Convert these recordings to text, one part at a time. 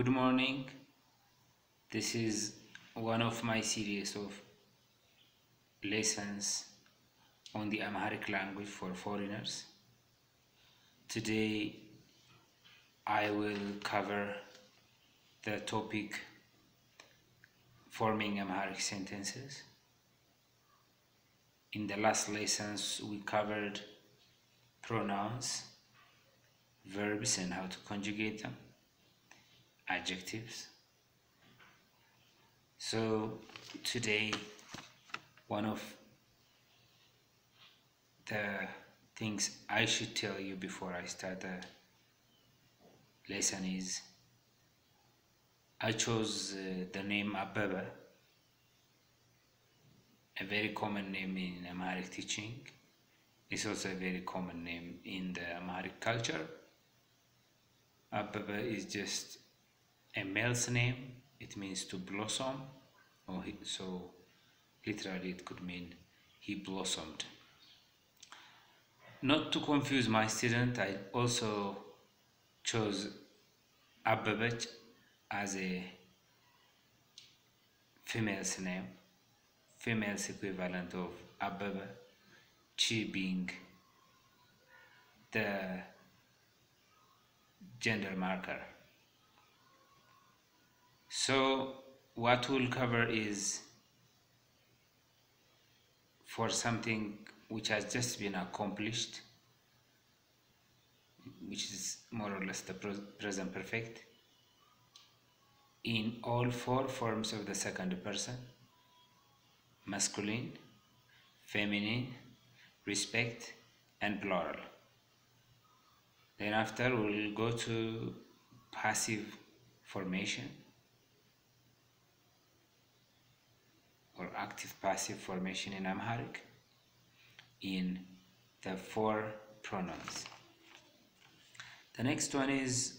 Good morning. This is one of my series of lessons on the Amharic language for foreigners. Today I will cover the topic forming Amharic sentences. In the last lessons we covered pronouns, verbs and how to conjugate them adjectives. So today, one of the things I should tell you before I start the lesson is I chose uh, the name Abebe, a very common name in Amharic teaching. It's also a very common name in the Amharic culture. Abebe is just a male's name it means to blossom or he, so literally it could mean he blossomed. Not to confuse my student i also chose Abebech as a female's name female's equivalent of Abebe chi being the gender marker so what we'll cover is for something which has just been accomplished which is more or less the present perfect in all four forms of the second person masculine feminine respect and plural. Then after we'll go to passive formation or active passive formation in Amharic in the four pronouns. The next one is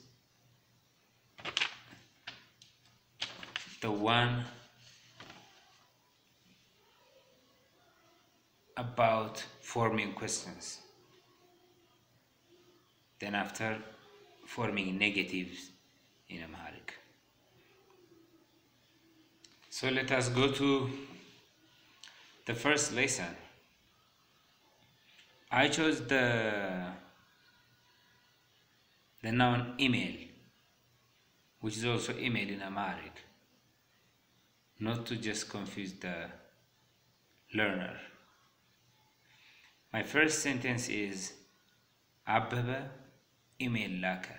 the one about forming questions. Then after forming negatives in Amharic. So let us go to the first lesson. I chose the the noun email which is also email in Amharic not to just confuse the learner. My first sentence is Abebe email laka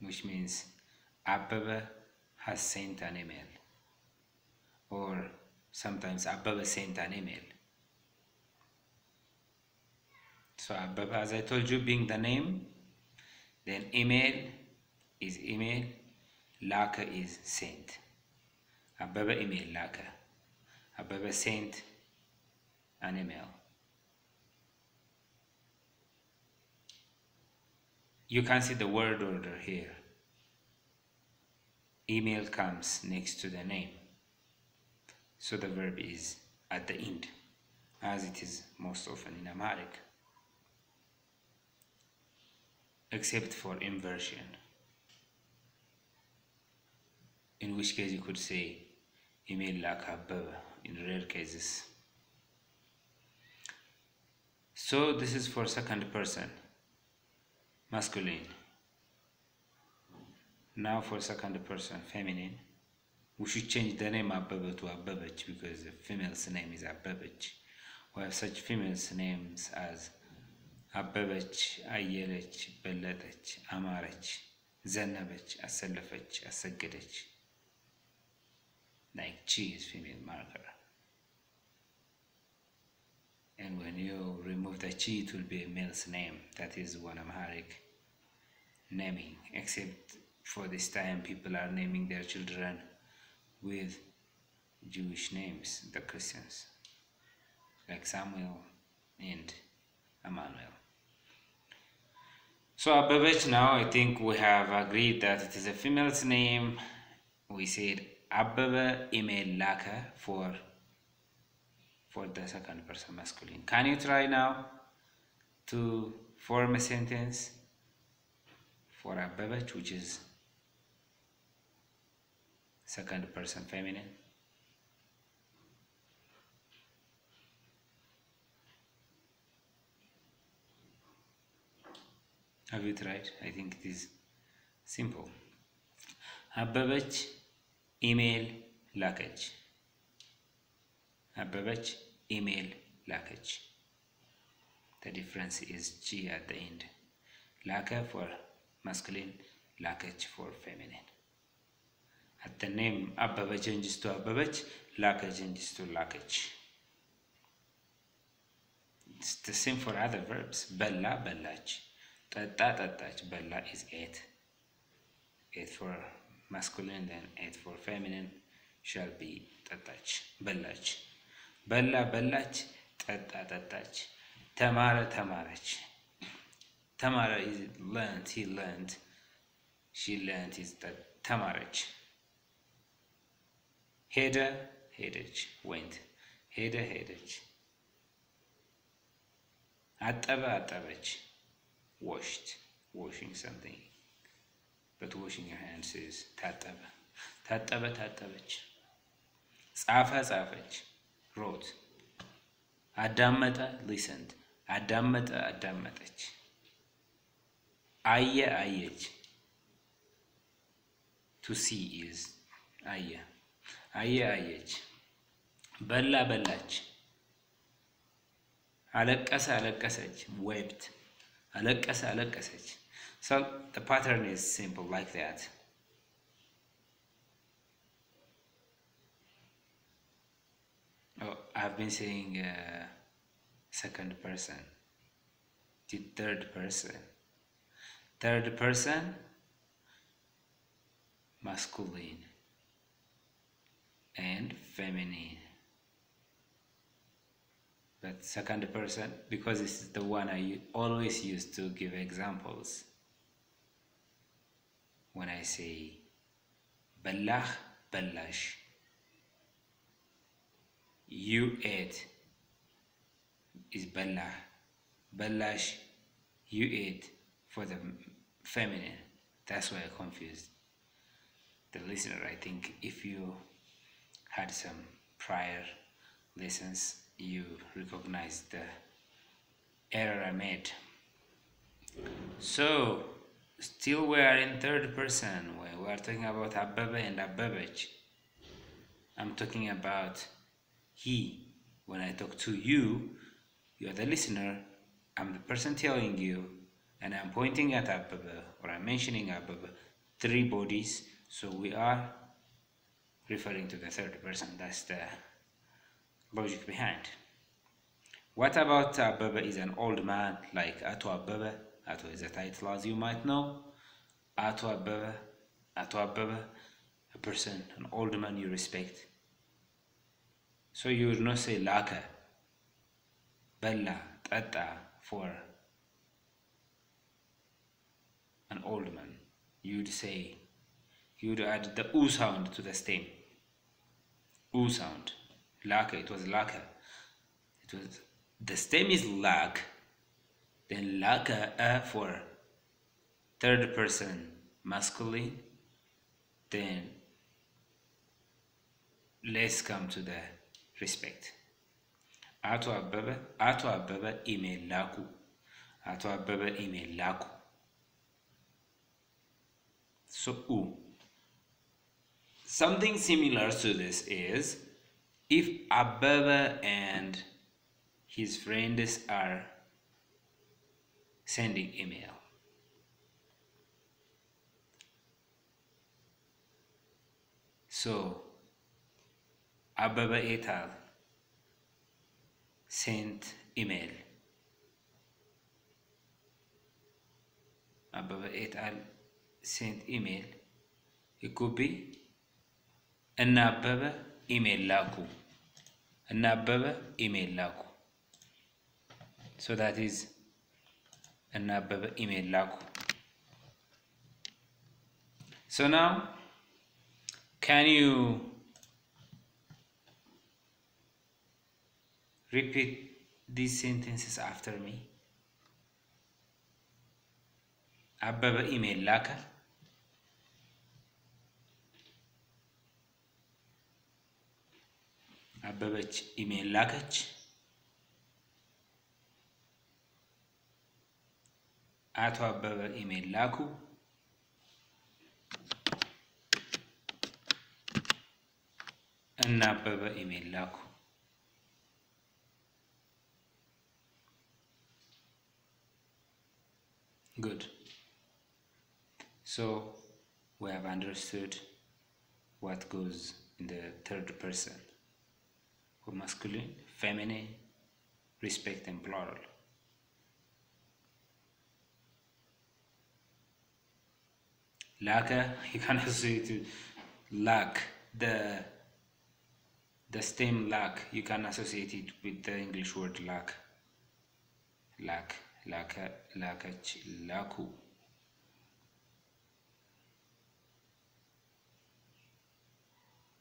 which means Abebe has sent an email or sometimes Abebe sent an email. So Abebe, as I told you, being the name, then email is email, Laka is sent. Abebe email Laka. Abebe sent an email. You can see the word order here. Email comes next to the name so the verb is at the end as it is most often in Amharic except for inversion in which case you could say email lakababa in rare cases. So this is for second person masculine. Now for second person feminine we should change the name Abebe to Abebech because the female's name is Abebech. We have such females names as Abebech, Ayelech, Beletech, Amarech, Zenabech, Aselefech, Asegedech. Like chi is female marker. And when you remove the chi, it will be a male's name. That is one Amharic naming. Except for this time, people are naming their children with Jewish names, the Christians, like Samuel and Emmanuel. So Abebech now I think we have agreed that it is a female's name. We said Abebe email Laka for for the second person masculine. Can you try now to form a sentence for Abebech, which is second person feminine. Have you tried? I think it is simple. አበበች ኢሜይል ላከች። አበበች ኢሜይል ላከች። The difference is G at the end. ላከ for masculine, ላከች for feminine. አተኔም አበበች ጀንጅስቱ አበበች፣ ላከ ጀንጅስቱ ላከች። ስም ፎር አዘር ቨርብስ በላ በላች፣ ጠጣ ጠጣች። በላ ኢዝ ኤት ኤት ፎር ማስኩሊን ን ኤት ፎር ፌሚኒን ሻል ቢ ጠጣች በላች። በላ በላች፣ ጠጣ ጠጣች። ተማረ ተማረች። ተማረ ኢዝ ለርንት ሂ ለርንት ሺ ለርንት ኢዝ ተማረች። ሄደ ሄደች went ሄደ ሄደች። አጠበ አጠበች washed washing something but washing your hands is ታጠበ ታጠበ ታጠበች። ጻፈ ጻፈች wrote አዳመጠ listened አዳመጠ አዳመጠች። አየ አየች to see is አየ አየ አየች። በላ በላች። አለቀሰ አለቀሰች wept አለቀሰ አለቀሰች። So the pattern is simple like that. Oh, I've been saying uh, second person to third person. Third person, masculine and feminine. But second person, because this is the one I always use to give examples. When I say belah, belash, you ate is belah, belash, you ate for the feminine. That's why I confused the listener. I think if you had some prior lessons, you recognize the error I made. So, still we are in third person we are talking about Abebe and Abebech. I'm talking about he. When I talk to you, you are the listener, I'm the person telling you, and I'm pointing at Abebe or I'm mentioning Abebe, three bodies, so we are referring to the third person. That's the logic behind. What about uh, Abebe is an old man like Ato Abebe? Ato is a title as you might know. Ato Abebe, Ato Abebe, a person, an old man you respect. So you would not say Laka, Bella, Tata for an old man. You'd say, you'd add the U sound to the stem. U sound. Laka, it was laka. It was the stem is lak, then laka uh, for third person masculine, then let's come to the respect. Ato abebe, ato abebe ime laku. Ato abebe ime laku. So u. Something similar to this is if Abebe and his friends are sending email. So Abebe et al. sent email. Abebe et al. sent email. It could be እና አበበ ኢሜል ላኩ እና አበበ ኢሜል ላኩ so that is እና አበበ ኢሜል ላኩ so now can you repeat these sentences after me አበበ ኢሜል ላከ። አበበች ኢሜል ላከች። አቶ አበበ ኢሜል ላኩ። እና አበበ ኢሜል ላኩ። ጉድ ሶ ዊ ሃቭ አንደርስቱድ ዋት ጎዝ ኢን ዘ ተርድ ፐርሰን masculine, feminine, respect, and plural. Laka, you can associate it lack the the stem lack you can associate it with the English word lack. Lack, laka, lakach, laku.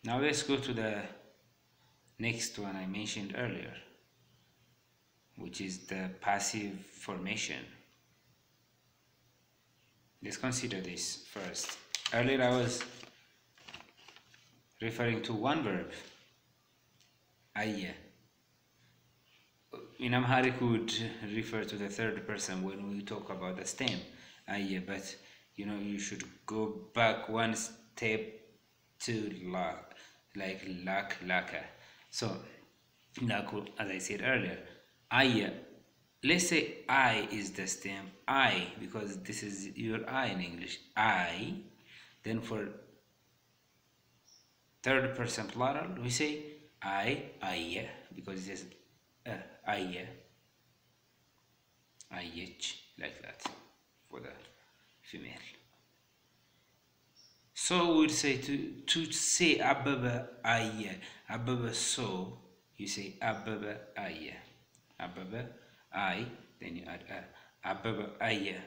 Now let's go to the next one I mentioned earlier, which is the passive formation. Let's consider this first. Earlier I was referring to one verb, aye. In Amharic, would refer to the third person when we talk about the stem, aye, but you know, you should go back one step to la, like lak, laka. So, laku, as I said earlier, aye. Let's say I is the stem, I, because this is your I in English, I. Then for third person plural, we say I, I, because it is uh, I, IH, like that for the female. So we'd say to to say Abebe Aya, Abebe so, you say Abebe Aya, Abebe I, then you add uh, Abebe Aya.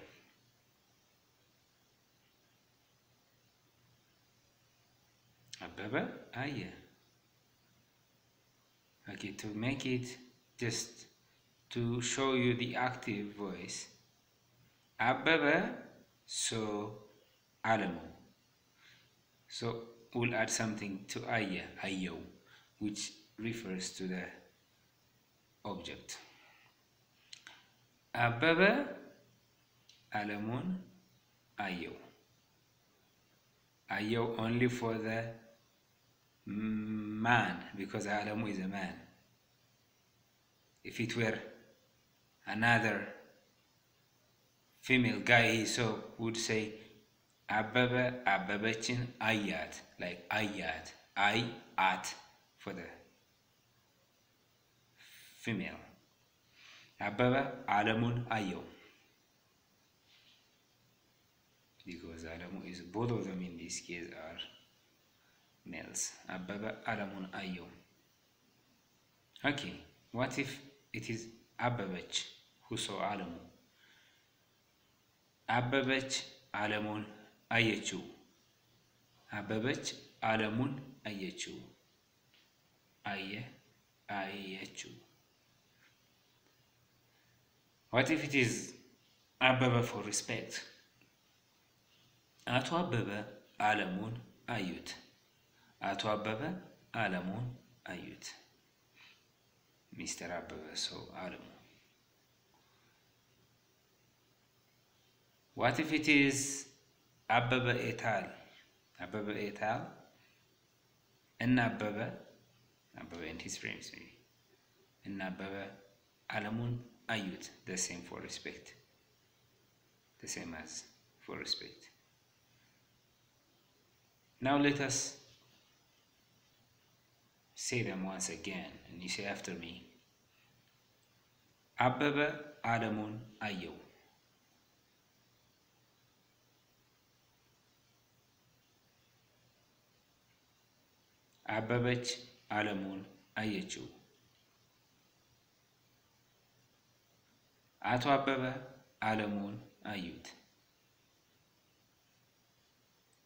Abebe Aya. Okay, to make it just to show you the active voice. Abebe so Alamu. So we'll add something to Aya, Ayo, which refers to the object. Abebe Alamun Ayo. Ayo only for the man because Alamu is a man. If it were another female guy he saw would say አበበ አበበችን አያት ላይክ አያት አይ አት ፎር ዘ ፊሜል አበበ አለሙን አየው። ቢኮዝ አለሙ ኢዝ ቦት ኦፍ ዘም ኢን ዲስ ኬዝ አር ሜልስ አበበ አለሙን አየው። ኦኬ ዋት ኢፍ ኢት ኢዝ አበበች? ሁሶ አለሙ? አበበች አለሙን አየችው። አበበች ዓለሙን አየችው። አየ አየችው። What if it is አበበ for respect? አቶ አበበ ዓለሙን አዩት። አቶ አበበ ዓለሙን አዩት። ሚስተር አበበ ሰው ዓለሙ What if it is Abebe et al? And Abebe, Abebe and his friends maybe. And Abebe Alamun Ayut, the same for respect. The same as for respect. Now let us say them once again, and you say after me. Abebe Alamun Ayu. አበበች ዓለሙን አየችው። አቶ አበበ ዓለሙን አዩት።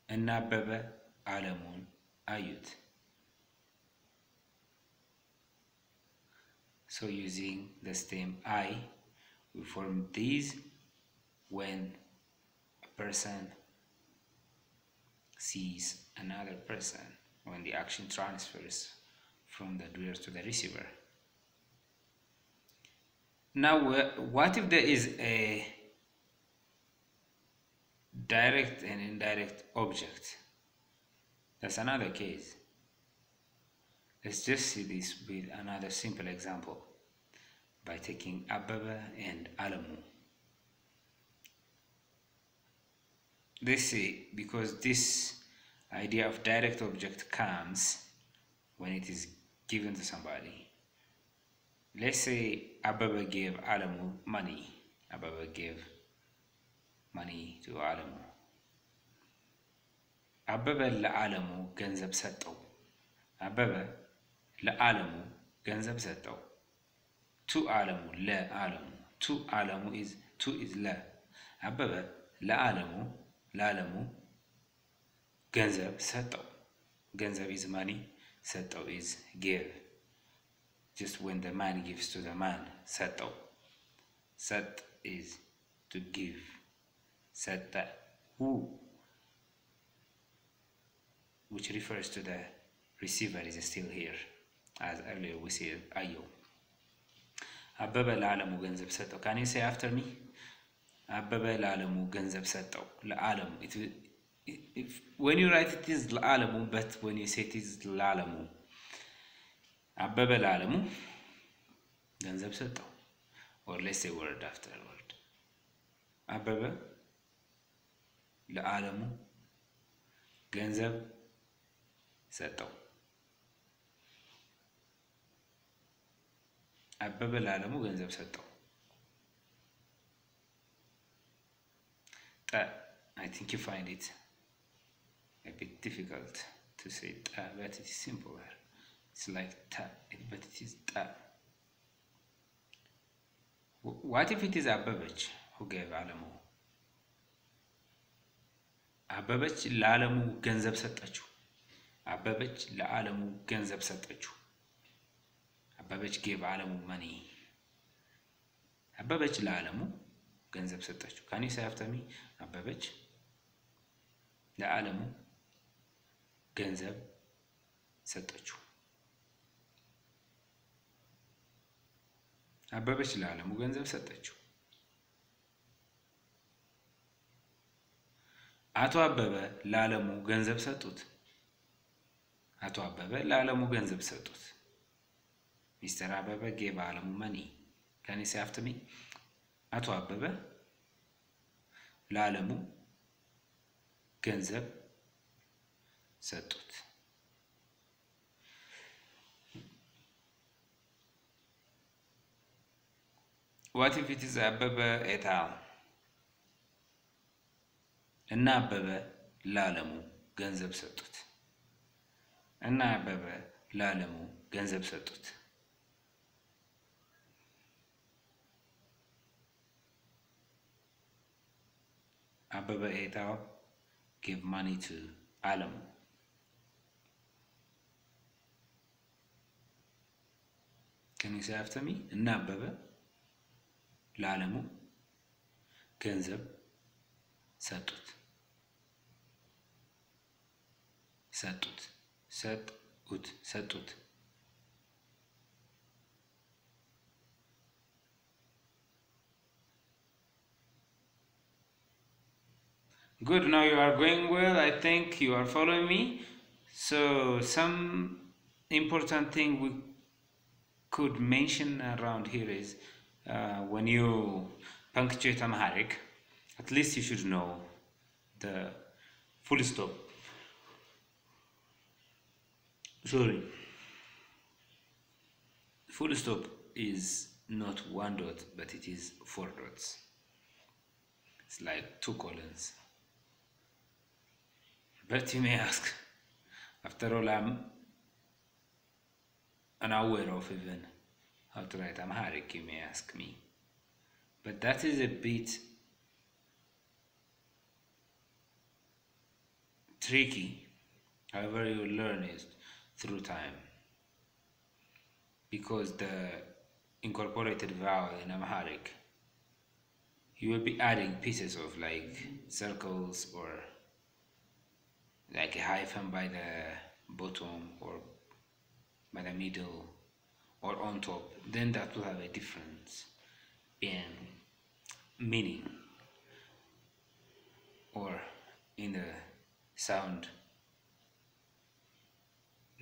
እነ አበበ ዓለሙን አዩት። So using the stem I, we form these when person sees another person when the action transfers from the doer to the receiver. Now, what if there is a direct and indirect object? That's another case. Let's just see this with another simple example by taking Abebe and Alamu. Let's see, because this idea of direct object comes when it is given to somebody. Let's say Abebe gave Alamu money. Abebe gave money to Alamu. Abebe la Alamu ganzab seto. Abebe la Alamu ganzab seto. To Adamu la Adamu. To Adamu is to is la. Abebe la Alamu la Alamu. ገንዘብ ሰጠው። ገንዘብ ኢዝ ማኒ ሰጠው ኢዝ ጊቭ just when the man gives to the man ሰጠው ሰጥ is to give ሰጠ who which refers to the receiver is still here as earlier we said አየው አበበ ለዓለሙ ገንዘብ ሰጠው can you say after me አበበ ለዓለሙ ገንዘብ ሰጠው ለዓለሙ If, when you write it is ለዓለሙ but when you say it is ለዓለሙ አበበ ለዓለሙ ገንዘብ ሰጠው or let's say word after word አበበ ለዓለሙ ገንዘብ ሰጠው አበበ ለዓለሙ ገንዘብ ሰጠው ጠ I think you find it a bit difficult to say ta, but it is simpler. It's like ta, but it is ta. What if it is Ababach who gave Alamu? አበበች ለዓለሙ ገንዘብ ሰጠችው። አበበች ለዓለሙ ገንዘብ ሰጠችው። አበበች ጌቭ ዓለሙ መኒ። አበበች ለዓለሙ ገንዘብ ሰጠችው። ካኒ ሳያፍተሚ አበበች ለዓለሙ ገንዘብ ሰጠችው። አበበች ለዓለሙ ገንዘብ ሰጠችው። አቶ አበበ ለዓለሙ ገንዘብ ሰጡት። አቶ አበበ ለዓለሙ ገንዘብ ሰጡት። ሚስተር አበበ ጌቭ ዓለሙ መኒ ከኔ ሲያፍትሚ አቶ አበበ ለዓለሙ ገንዘብ ሰጡት። ኢዝ አበበ አል እና አበበ ለዓለሙ ገንዘብ ሰጡት። እና አበበ ለዓለሙ ገንዘብ ሰጡት። አበበ ኤታው ጌቭ ማኒ ቱ ዓለሙ ከኔ ሳያፍተሚ እና አበበ ለዓለሙ ገንዘብ ሰጡት ሰጡት ሰጡት ሰጡት Good, now you are going well. I think you are following me. So, some important thing we could mention around here is uh, when you punctuate Amharic, at least you should know the full stop. Sorry. Full stop is not one dot, but it is four dots. It's like two colons. But you may ask, after all, I'm unaware of even how to write Amharic, you may ask me. But that is a bit tricky. However, you learn it through time. Because the incorporated vowel in Amharic you will be adding pieces of like circles or like a hyphen by the bottom or by the middle or on top then that will have a difference in meaning or in the sound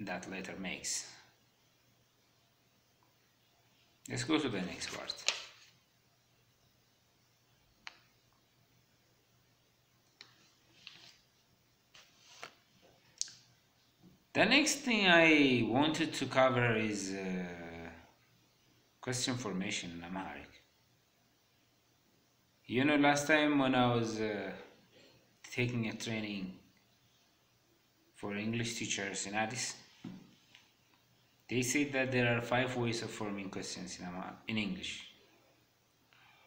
that letter makes. Let's go to the next part The next thing I wanted to cover is uh, question formation in Amharic. You know, last time when I was uh, taking a training for English teachers in Addis, they said that there are five ways of forming questions in, Amharic, in English.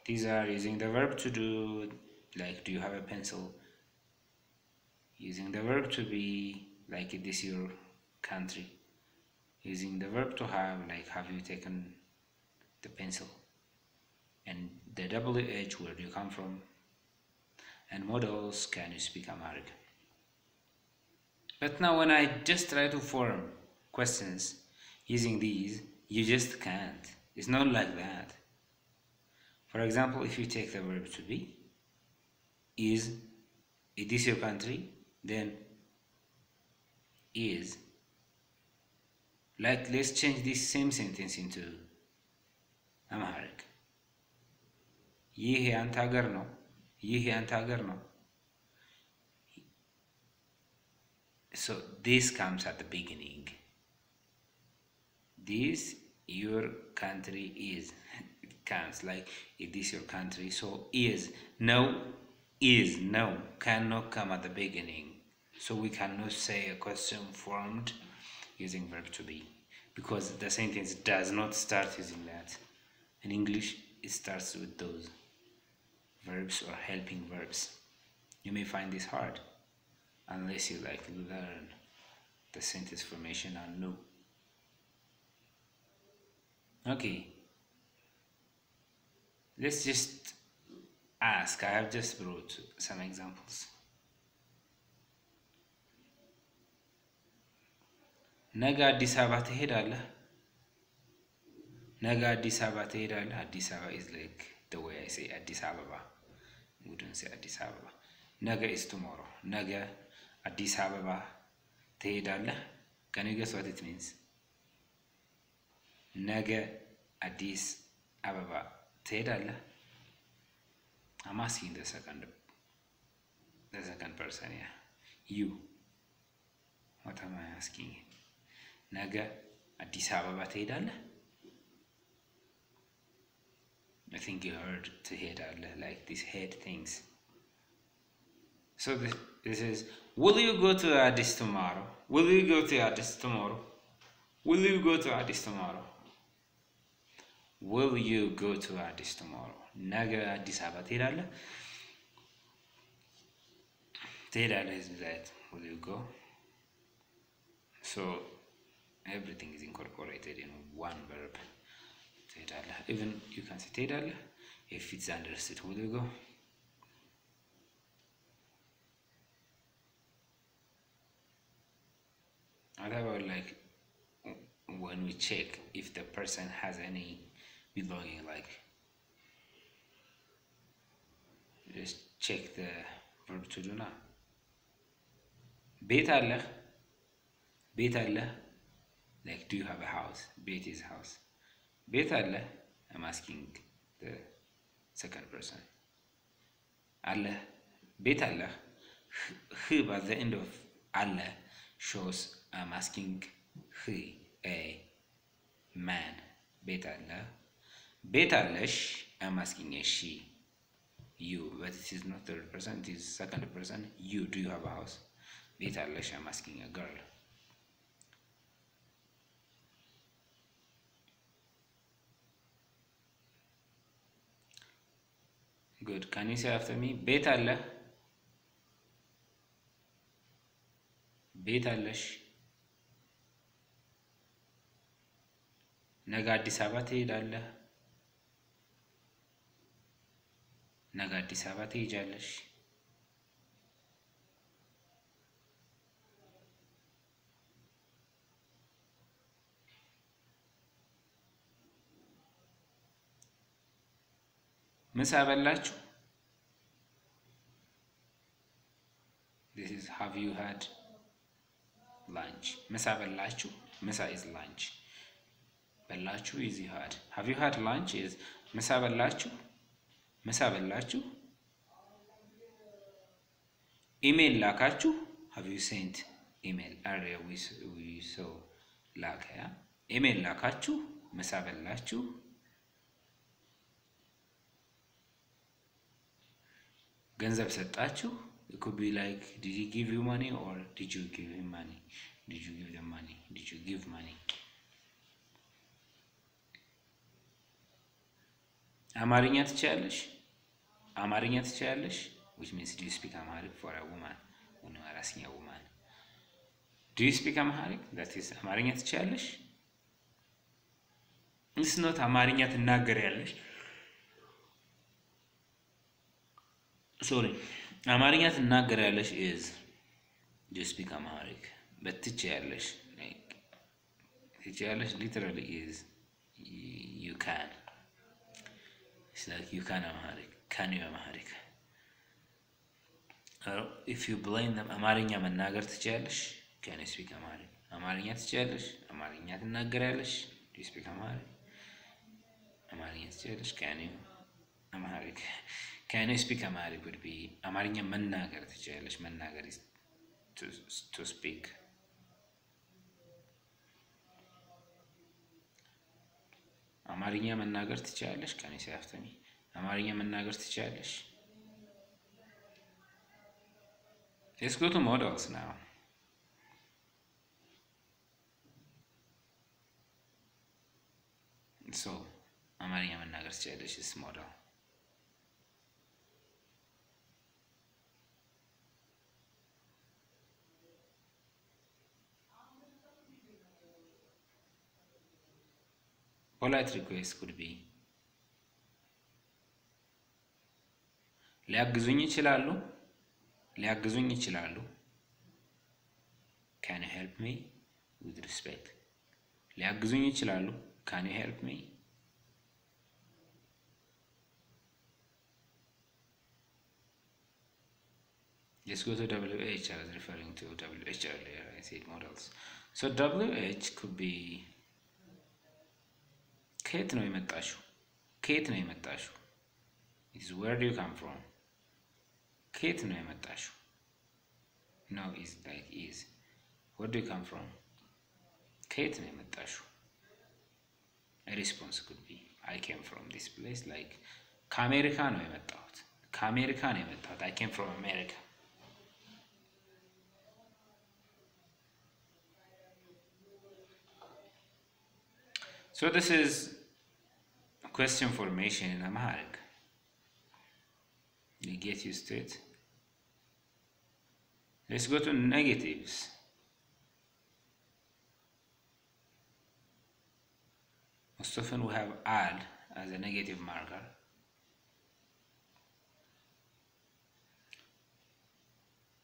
These are using the verb to do, like, do you have a pencil? Using the verb to be, like, this your country. Using the verb to have, like, have you taken the pencil? And the WH, where do you come from? And models, can you speak Amharic? But now when I just try to form questions using these, you just can't. It's not like that. For example, if you take the verb to be, is, is this your country? Then is. Like let's change this same sentence into Amharic. ይህ ያንተ ሀገር ነው። ይህ ያንተ ሀገር ነው። So this comes at the beginning. This your country is. It comes like is this your country? So is no is no cannot come at the beginning. So we cannot say a question formed using verb to be because the sentence does not start using that. In English, it starts with those verbs or helping verbs. You may find this hard unless you like to learn the sentence formation and know. Okay, let's just ask. I have just brought some examples. ነገ አዲስ አበባ ትሄዳለህ? ነገ አዲስ አበባ ትሄዳለህ? አዲስ አበባ ኢዝ ላይክ ዘ ዌይ አይ ሴይ አዲስ አበባ ቡድን ሴ አዲስ አበባ ነገ ኢዝ ቱሞሮ ነገ አዲስ አበባ ትሄዳለህ? ከኔ ገስ ዋት ኢት ሚንስ ነገ አዲስ አበባ ትሄዳለህ? አም ሰከንድ ሰከንድ ፐርሰን ያ ዩ ዋት አም አይ አስኪንግ ነገ አዲስ አበባ ትሄዳለህ? I think you heard ትሄዳለህ, like these head things. So this, this is, will you go to Addis tomorrow? Will you go to Addis tomorrow? Will you go to Addis tomorrow? Will you go to Addis tomorrow? ነገ አዲስ አበባ ትሄዳለህ? ትሄዳለህ is that will you go? So everything is incorporated in one verb. ትሄዳለህ. Even you can say ትሄዳለህ if it's understood. Will you go? What about like when we check if the person has any belonging, like just check the verb to do now. ቤት አለህ? ቤት አለህ? like do you have a house? بيت is house. Bet allah I'm asking the second person. Allah bet allah he by the end of Allah shows I'm asking he a man. Bet allah bet allah I'm asking a she. You but this is not third person it is second person. You do you have a house? Bet allah I'm asking a girl. Good. Can you say after me? ቤት አለ? ቤት አለሽ? ነገ አዲስ አበባ ትሄዳለህ? ነገ አዲስ አበባ ትሄጃለሽ። ምሳ በላችሁ? ስ ሃቭ ዩ ሃድ ላንች። ምሳ በላችሁ? ምሳ ኢዝ ላንች። በላችሁ ኢዝ ዩ ሃድ። ሃቭ ዩ ሃድ ላንች ኢዝ ምሳ በላችሁ? ምሳ በላችሁ? ኢሜይል ላካችሁ? ሃቭ ዩ ሴንት ኢሜይል ላከያ ኢሜይል ላካችሁ? ምሳ በላችሁ? ገንዘብ ሰጣችሁ ኩቢ ላይክ ዲድ ጊቭ ዩ ማኒ ኦር ዲድ ዩ ጊቭ ሂም ማኒ ዲድ ዩ ጊቭ ደም ማኒ ዲድ ዩ ጊቭ ማኒ አማርኛ ትችያለሽ አማርኛ ትችያለሽ which means do you speak Amharic for a woman when you are asking a woman do you speak Amharic that is አማርኛ ትችያለሽ it's not አማርኛ ትናገሪያለሽ ሶሪ አማርኛ ትናገር ያለሽ ኢዝ ዩ ስፒክ አማሪክ በትች ያለሽ ትች ያለሽ ሊትራሊ ኢዝ ዩ ካን ዩ ካን አማሪክ ካን ዩ አማሪክ ኢፍ ዩ ብላይን አማርኛ መናገር ትችያለሽ? ካን ዩ ስፒክ አማሪክ አማርኛ ትችያለሽ? አማርኛ ትናገር ያለሽ ዩ ስፒክ አማሪክ አማርኛ ትችያለሽ? ካን ዩ አማሪክ ከአይኖ ስፒክ አማሪክ ውድ ቢ አማርኛ መናገር ትችላለች። መናገር ቱ ስፒክ አማርኛ መናገር ትችላለች። ከኔ ሳያፍተሚ አማርኛ መናገር ትችላለች። ሌትስ ጎ ቱ ሞደልስ ናው ሶ አማርኛ መናገር ትችላለች ስ ሞደል Polite request could be ሊያግዙኝ ይችላሉ ሊያግዙኝ ይችላሉ can you help me with respect ሊያግዙኝ ይችላሉ can you help me Let's go to WH. I was referring to WH earlier. I said models. So WH could be ከየት ነው የመጣሽው? ከየት ነው የመጣሽው? ኢዝ ዌር ዱ ዩ ካም ፍሮም? ከየት ነው የመጣሽው? ኖ ኢዝ ላይክ ኢዝ ዌር ዱ ዩ ካም ፍሮም? ከየት ነው የመጣሽው? ሪስፖንስ ኩድ ቢ አይ ኬም ፍሮም ዲስ ፕሌስ ላይክ ከአሜሪካ ነው የመጣሁት። ከአሜሪካ ነው የመጣሁት። አይ ኬም ፍሮም አሜሪካ። ሶ this is question formation in Amharic. You get used to it. Let's go to negatives. Most often we have add as a negative marker.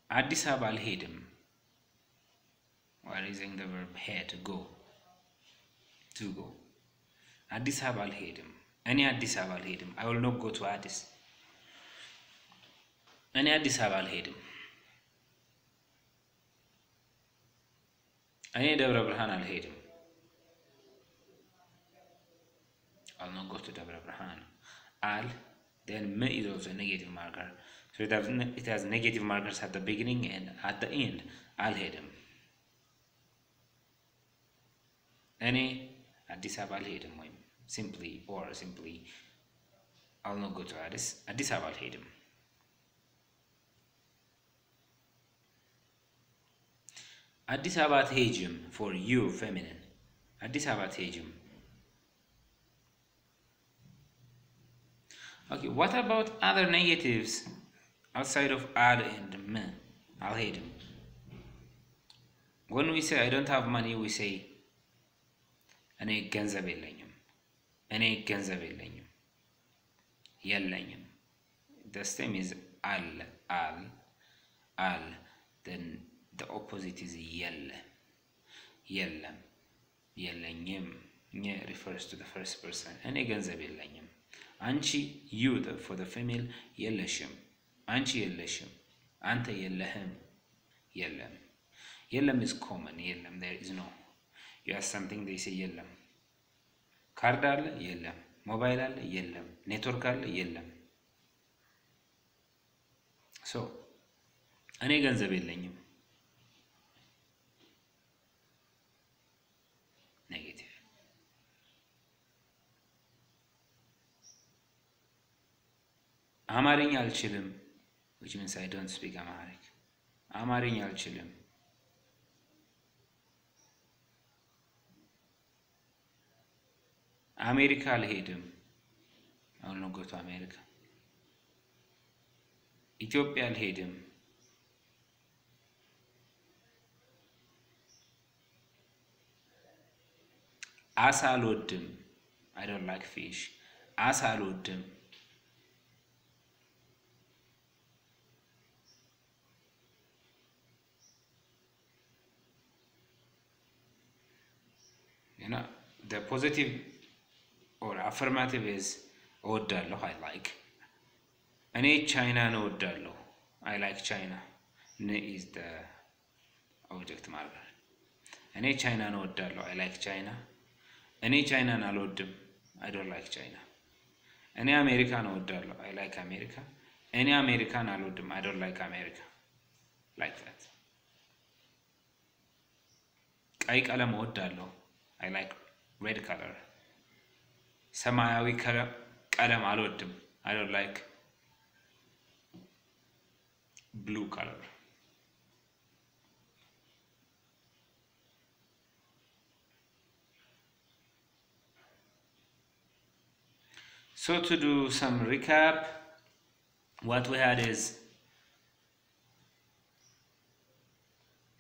Addis Ababa al Hidim. We're using the verb here to go. To go. Addis Ababa al እኔ አዲስ አበባ አልሄድም I will not go to አዲስ እኔ አዲስ አበባ አልሄድም እኔ ደብረ ብርሃን አልሄድም I'll not go to ደብረ ብርሃን አል then m is also a negative marker so it has, it has negative markers at the beginning and at the end አልሄድም እኔ አዲስ አበባ አልሄድም ወይም simply or simply I'll not go to Addis. Addis Ababa hate him. Addis Ababa hejum for you feminine. Addis Ababa hejum. Okay, what about other negatives outside of ad and me? I'll hate him. When we say I don't have money, we say أنا كنز بيلينيوم እኔ ገንዘብ የለኝም የለኝም the stem is al al al then the opposite is የለም የለም የለኝም refers to the first person እኔ ገንዘብ የለኝም አንቺ you the, for the female የለሽም አንቺ የለሽም አንተ የለህም የለም የለም is common የለም there is no you ask something they say የለም ካርድ አለ? የለም። ሞባይል አለ? የለም። ኔትወርክ አለ? የለም። ሶ እኔ ገንዘብ የለኝም። ኔጌቲቭ አማርኛ አልችልም which means I don't speak Amharic. አማርኛ አልችልም አሜሪካ አልሄድም። አሁን ነው ጎቶ አሜሪካ። ኢትዮጵያ አልሄድም። አሳ አልወድም። አይ ዶንት ላይክ ፊሽ አሳ አልወድም። You or affirmative is እወዳለሁ አይ ላይክ እኔ ቻይናን እወዳለሁ አይ ላይክ ቻይና ን ኢዝ ደ ኦብጀክት ማርገር እኔ ቻይናን እወዳለሁ አይ ላይክ ቻይና እኔ ቻይናን አልወድም አይ ዶንት ላይክ ቻይና እኔ አሜሪካን እወዳለሁ አይ ላይክ አሜሪካ እኔ አሜሪካን አልወድም አይ ዶንት ላይክ አሜሪካ ላይክ ዛት ቀይ ቀለም እወዳለሁ አይ ላይክ ሬድ ከለር ሰማያዊ ቀለም አልወድም አይ ዶንት ላይክ ብሉ ከለር So to do some recap, what we had is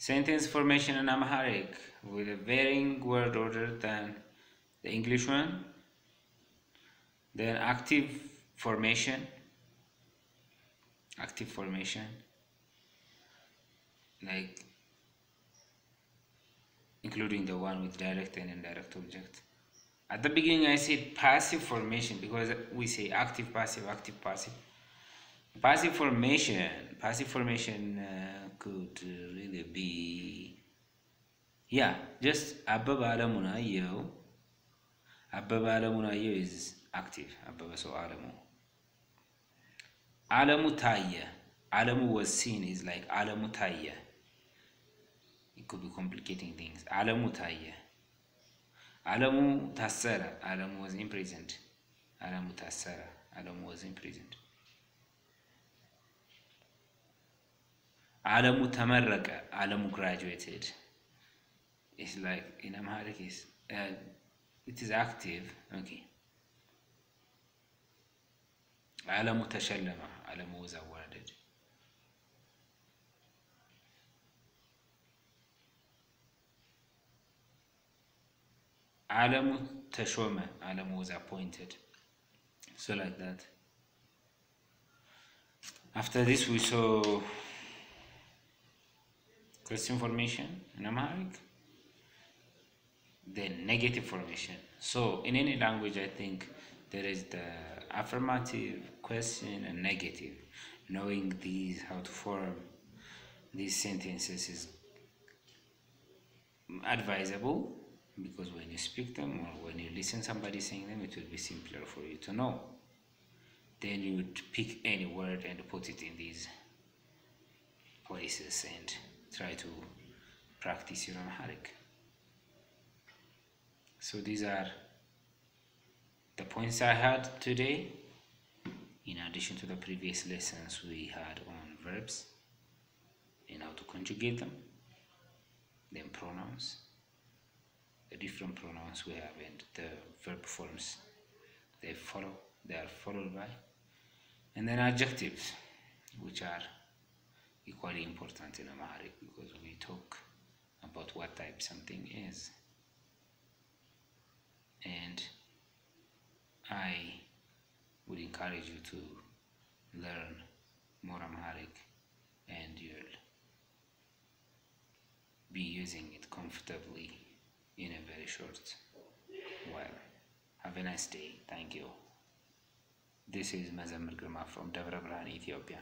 sentence formation in Amharic with a varying word order than the English one. Then active formation, active formation, like including the one with direct and indirect object. At the beginning, I said passive formation because we say active, passive, active, passive. Passive formation, passive formation uh, could really be, yeah, just Abba Alamunayo. Abba Alamunayo is active. Abba so Alamu. Alamu Taya. Alamu was seen is like Alamu Taya. It could be complicating things. Alamu Taya. አለሙ ታሰረ አለሙ was imprisoned አለሙ ታሰረ አለሙ was imprisoned አለሙ ተመረቀ አለሙ graduated it's like in Amharic is uh, it is active okay አለሙ ተሸለመ አለሙ was awarded Alamu Tashome, Alamu was appointed. So like that. After this we saw question formation in Amharic, then negative formation. So in any language I think there is the affirmative, question and negative. Knowing these how to form these sentences is advisable because when you speak them or when you listen somebody saying them it will be simpler for you to know then you would pick any word and put it in these places and try to practice your Amharic so these are the points I had today in addition to the previous lessons we had on verbs and how to conjugate them then pronouns. The different pronouns we have and the verb forms they follow they are followed by. And then adjectives which are equally important in Amharic because we talk about what type something is. And I would encourage you to learn more Amharic and you'll be using it comfortably in a very short while. Have a nice day. Thank you. This is Mezemir Girma from Devra Ethiopia.